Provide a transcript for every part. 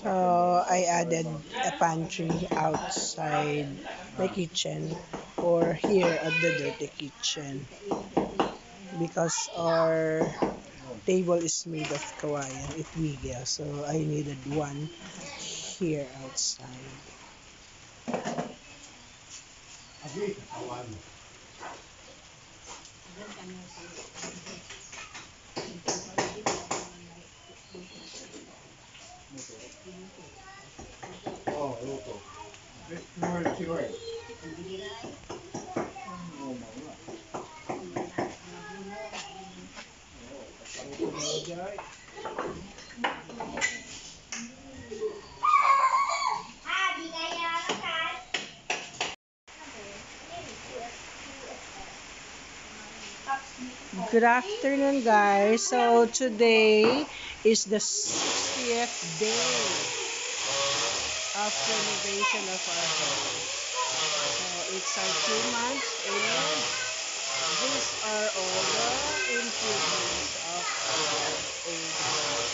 So I added a pantry outside my kitchen or here at the dirty kitchen because our table is made of kawayan, itwigya. So I needed one here outside. Good afternoon, guys. So today is the 60th day of renovation of our house. So it's our two months and these are all the improvements of our old house.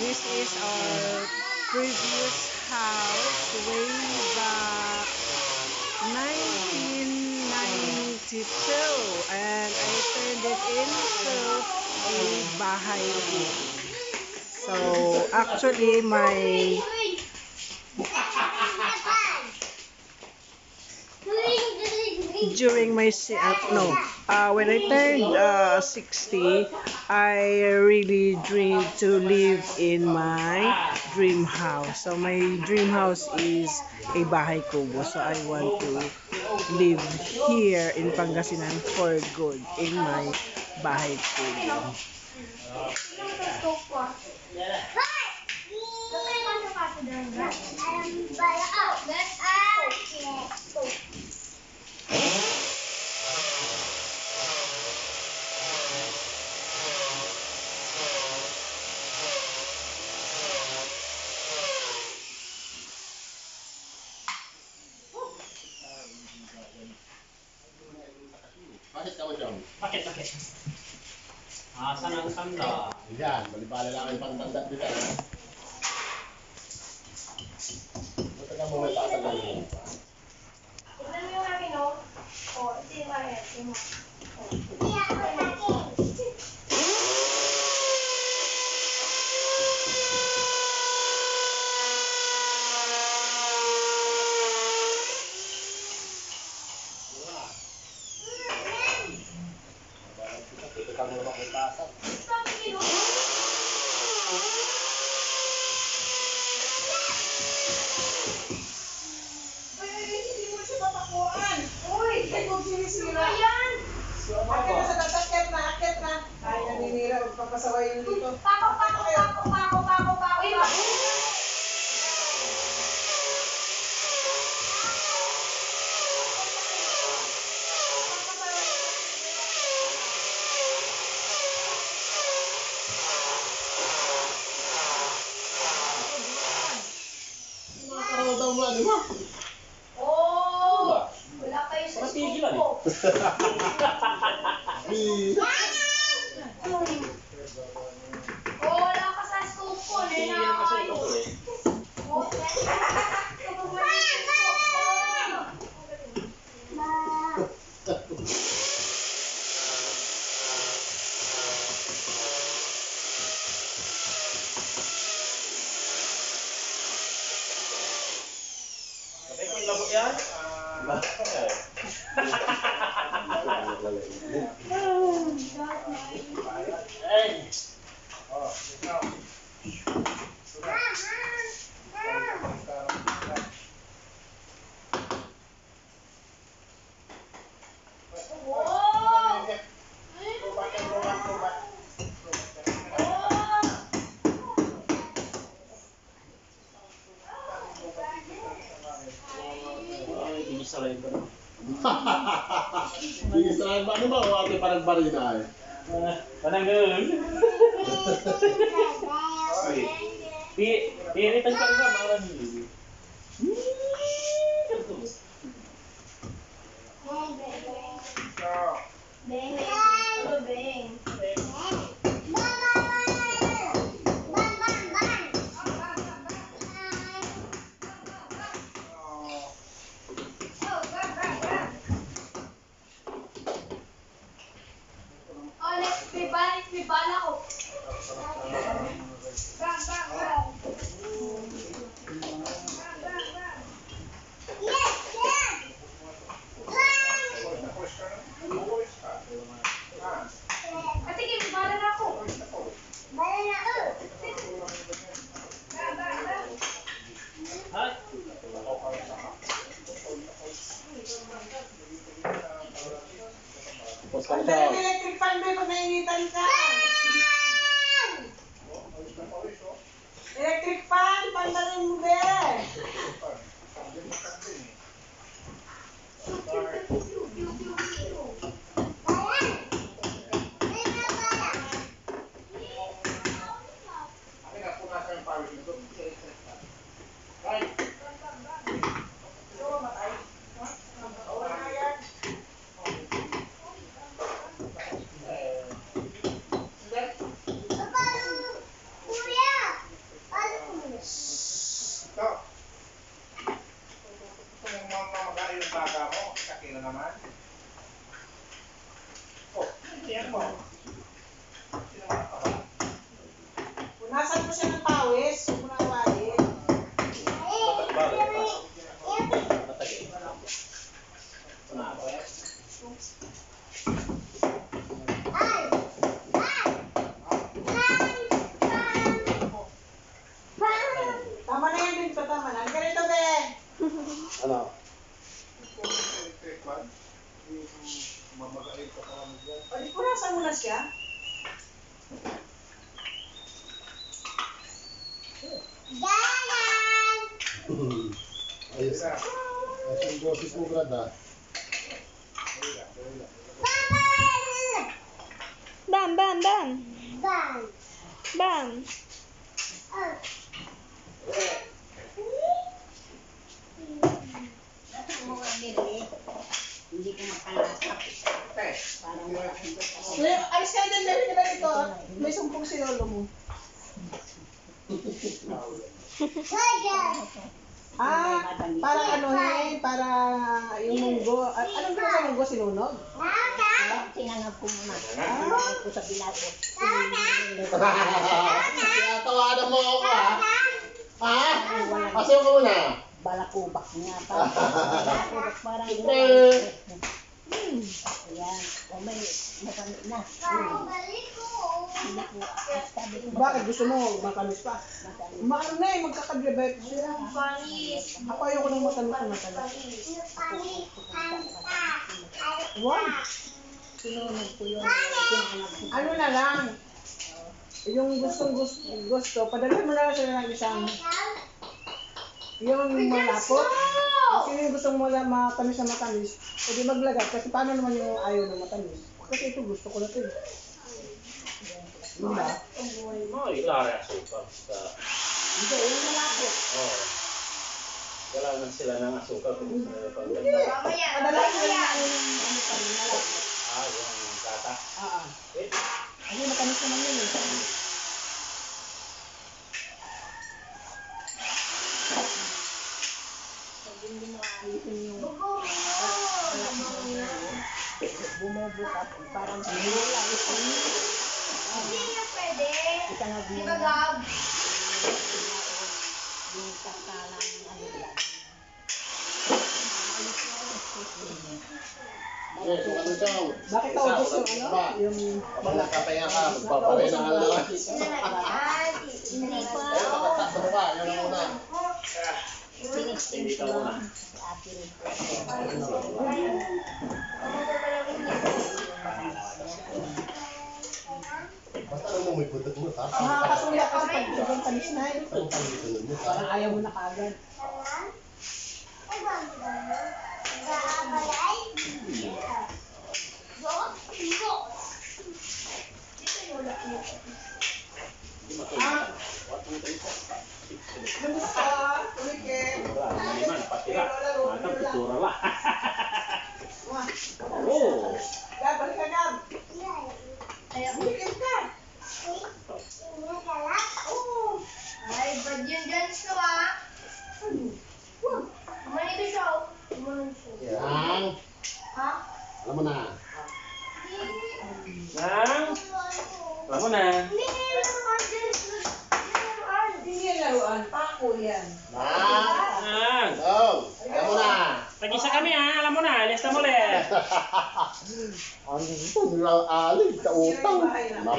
This is our previous house way back 1992 and I turned it into a bahay din. So actually my during my uh, no uh, when I turned uh, 60 I really dreamed to live in my dream house. So my dream house is a bahay kubo. So I want to live here in Pangasinan for good in my bahay kubo Bakit ka mo siyang? Bakit, bakit? Asan ang tanda? Yan, malibala lang ang pangtanda dito. Mo may pasal lang yun. Tignan mo yung akin. Oh, ito yung akin. Ito mo. Buta ka mo naman may pasal. Stop, Kino. Uy, hindi mo siya papakuan. Uy, hindi mo sinisira. Ayan. Akit na sa tatakit na, akit na. Ay, yung dito. Pako, pako, pako, pako, pako, pako. Uy, pako. Nakakaraw mo ano mo? Oh, wala kayo sa Matigilan ko. Di. Oh, wala ka sa scope ko. Tingin lang kasi ito ko eh. Oh, Sabi ko yung labo yan. Ay! Oh! Ay, Bigis na ba? Ano ba? O ate parang barina eh. Manang ganun. Di, diiritan ka rin ba? Marang Bam. Oh. Kuya, ay, siya din, dali ka na dito. ah. May sumpong si lolo mo. Ah, para ano eh, para yung munggo. Ah, anong ginawa sa munggo? Sinunog? Sinangag ko muna. Ah, Ay ko sa bilato. Kaya tawanan mo ako, ah. Ha? Asaw ka muna. Balakubak niya. Parang balakubak parang Hindi. Ayan. O may nakamit na. Ko. Ko. bakit gusto mo matamis pa? Maano na eh, magkakadiabetes siya. Ako ayoko ng matamis na matamis. Wow! Sinunod ko yun. Ano na lang, yung gustong gusto, gusto padala mo na lang sila ng isang, yung malapot. Sino yung gustong mo na matamis na matamis, di maglagay. Kasi paano naman yung ayaw na matamis? Kasi ito gusto ko na ito eh. Diba? Mga ilari asukal. Sa... Hindi, yung malapot. Oo. Kailangan sila ng asukal kung gusto nila pag Hindi, padala sila ng ano pa rin, malapot. Ah, yung kata. Ah, ah. Eh, Kasi matamis naman yun eh. Bumubuka. Parang sinula. Isangag mo na. Yung kakala ng ano Eh, kung ano siya, Bakit naubos yung ano? Yung Kapag nagpapahinga ka, magpapahinga ka na lang. Hindi pa. Ayun, makatakbo ka, yun ang una. hindi ka muna. Basta ano mo, may butot mo, ha? nakakasuya kasi pag sobrang tamis na eh. Mo? Parang ayaw mo na kagad. Alam Oh.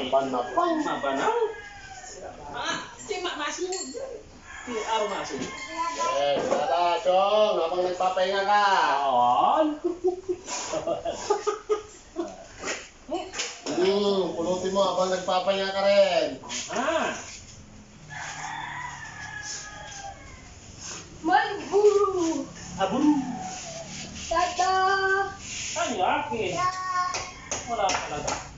Napanapang. Mabanaw. Ah, si Ma. Si Aro Masunod. Yes, tara, Chong. Habang nagpapahinga ka. Aon. Hmm, pulutin mo habang nagpapahinga ka rin. Ah. Malburu. Aburu. Tata. Ano yung akin? Wala talaga.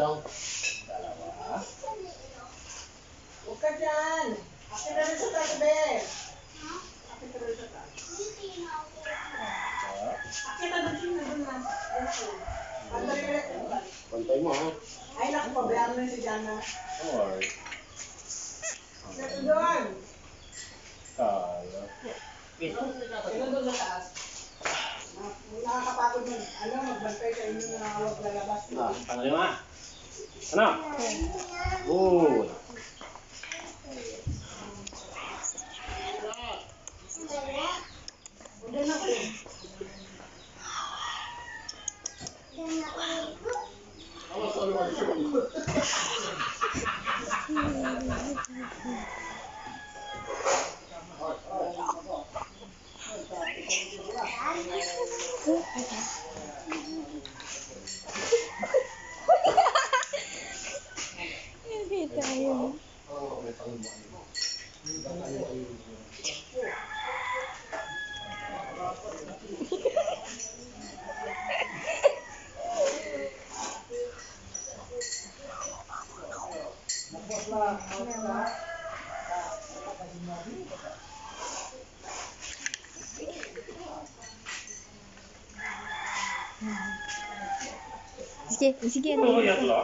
Chong? Dalawa. Huwag ka dyan. Akin na rin sa tabi. Akin na rin sa tabi. Akin na rin na. Pantay mo, ha? Ay, naku, pabayaan mo yun si Jana. Or. Sino doon? Kala. Sino doon sa taas? Ah, Nakakapagod nun. Ano, magbantay sa inyo na huwag lalabas. Na. Pangalima. Ano? Good. Hindi na po. Ano sa luwag, Chong? Hindi tayo. Sige, sige. Ano ko yan lo?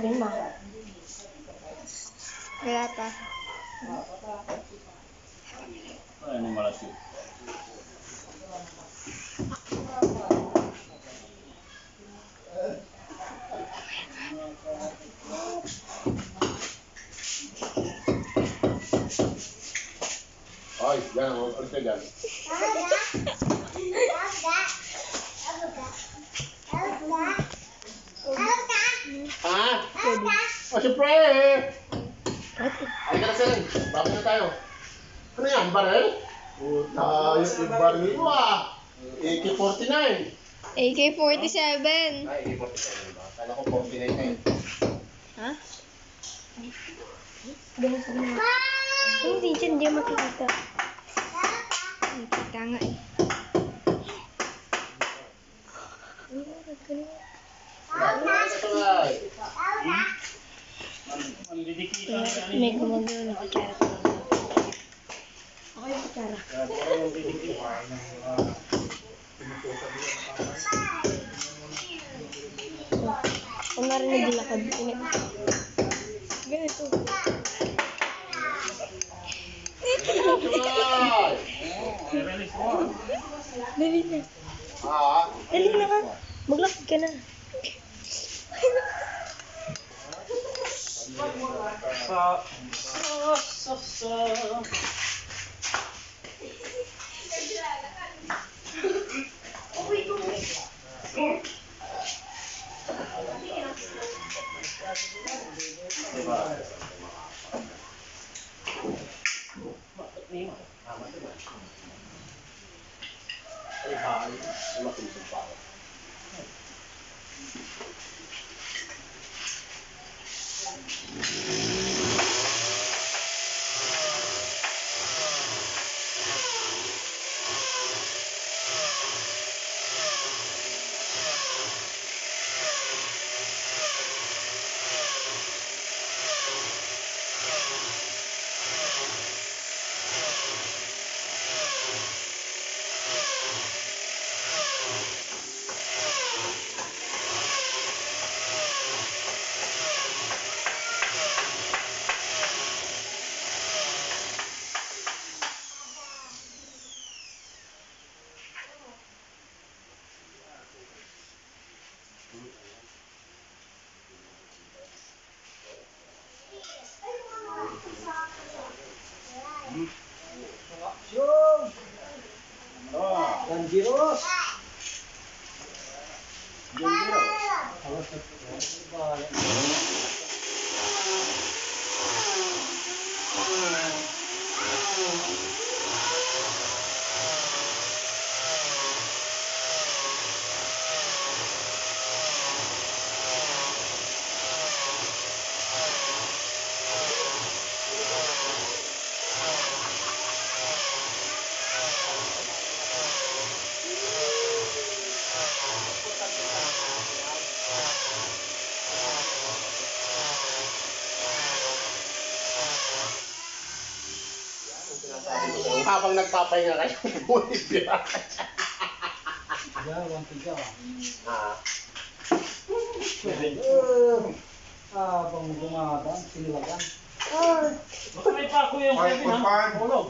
Lima. Wala pa. Ano yung malaki? Ay, yan. Huwag ka dyan. Ha? Oh, siyempre. Ay, ka na, Sen. Bago na tayo. Ano yan? Barel? Puta, yung baril mo ah. AK-49. AK-47. Ay, AK-47 ba? Kala ko 49 na yun. Ha? Hindi dyan, hindi makikita. Nakikita nga eh. Ano na sungay? Ang didikitan Kaya ni may gumagano ng kutsara. Ako yung kutsara. Kung narinig yung lakad. Ganito. Dali na. Ha? Dali na ka. Maglakad ka na. Sa sa sa sa. Diba? Bakit niyo? Ay, hay. Wala Giros. Giros. Kalau Habang nagpapahinga kayo, bumibira. Ah, Habang gumadang, siniwagan. Baka may pako yung Ay, Kevin, ha? kumpay. Tulog.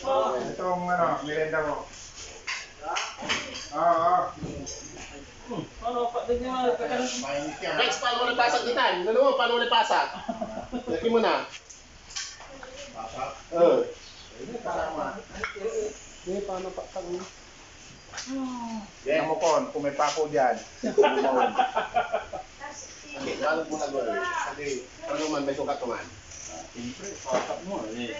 Tol, itong ano, merenda mo. Oo. Hmm, Ano, pa din niya, kakaroon. Rex, paano mo nipasag gitan? Ano mo, paano mo nipasag? Laki mo na. Oo. Yan mo kon, kung may pako dyan. Okay, lalo mo na gawin. Kasi, ano man, may sukat man. Siyempre, patak mo, eh.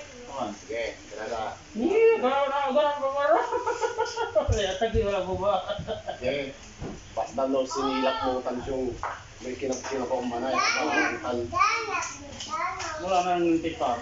Sige, kilala. Iya, gano'n na, gano'n ba ba? Kaya tagi wala mo ba? Sige, basta no, sinilak mo tansyung may kinap-kinap akong manay. Ang Wala nang tipa.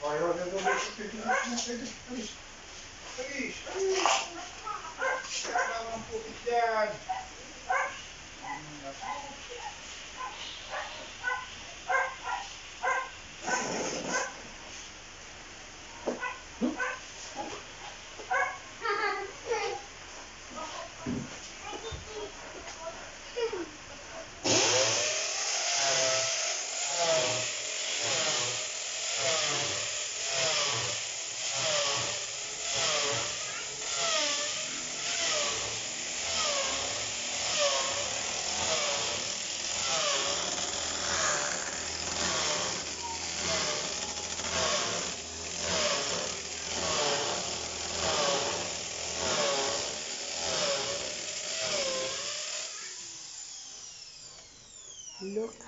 Vai olhando o que chupito na frente. Feliz, feliz. Dá um pouco de ar.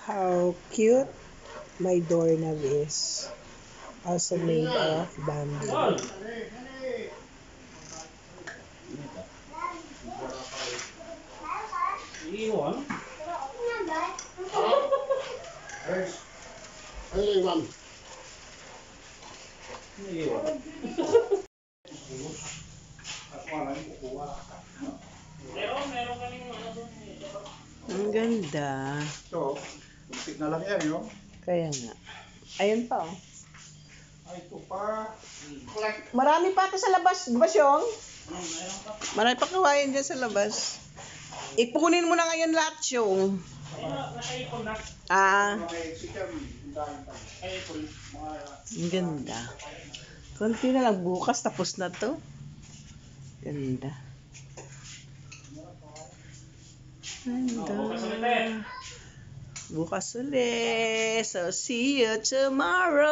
How cute my doorknob is also made of bamboo. Ano yung ma'am? Ako nga lang kukuha. Ang ganda. Ito, muntik na lang yan, yun. Kaya nga. Ayun pa oh. Ay, ito pa. Marami pa ito sa labas, Basyong. Marami pa kawain dyan sa labas. Ipunin mo na ngayon lahat yung. Ah, ang ganda. Konti na lang bukas, tapos na to. Ganda. Ganda. Bukas ulit. So, see you tomorrow.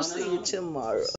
See you tomorrow.